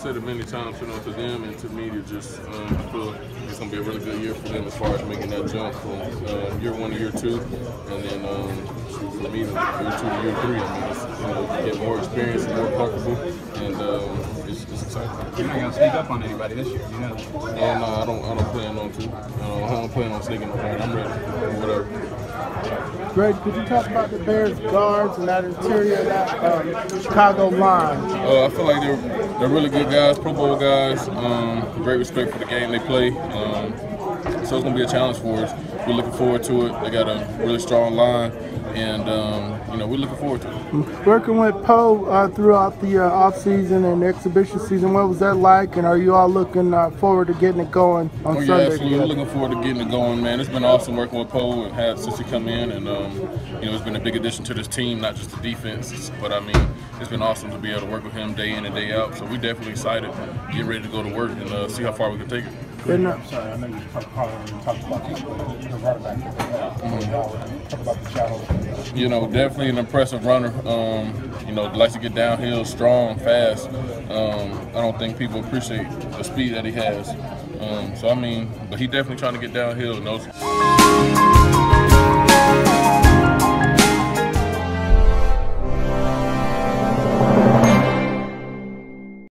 said it many times, you know, to them and to me to just, um, I feel it's going to be a really good year for them as far as making that jump from um, year one to year two. And then um, for me, year two to year three, I mean, it's, you know, get more experience and more comfortable. And um, it's, it's exciting. You're not going to sneak up on anybody this year, you know? No, no, I don't, I don't plan on to. I don't, I don't plan on sneaking on. I'm ready whatever. Greg, could you talk about the Bears guards and that interior of that um, Chicago line? Uh, I feel like they're they're really good guys, Pro Bowl guys. Um, great respect for the game they play. Um, so it's gonna be a challenge for us. We're looking forward to it. They got a really strong line, and um, you know we're looking forward to it. Working with Poe uh, throughout the uh, off season and exhibition season, what was that like? And are you all looking uh, forward to getting it going on Oh yeah, Sunday? absolutely. We're looking forward to getting it going, man. It's been awesome working with Poe and had since he come in, and um, you know it's been a big addition to this team, not just the defense, but I mean it's been awesome to be able to work with him day in and day out. So we're definitely excited, get ready to go to work and uh, see how far we can take it. And, uh, Sorry, I know you talked, probably talked about the, the running back. Talk about the challenge. You know, definitely an impressive runner. Um, you know, likes to get downhill, strong, fast. Um, I don't think people appreciate the speed that he has. Um, so I mean, but he definitely trying to get downhill and those.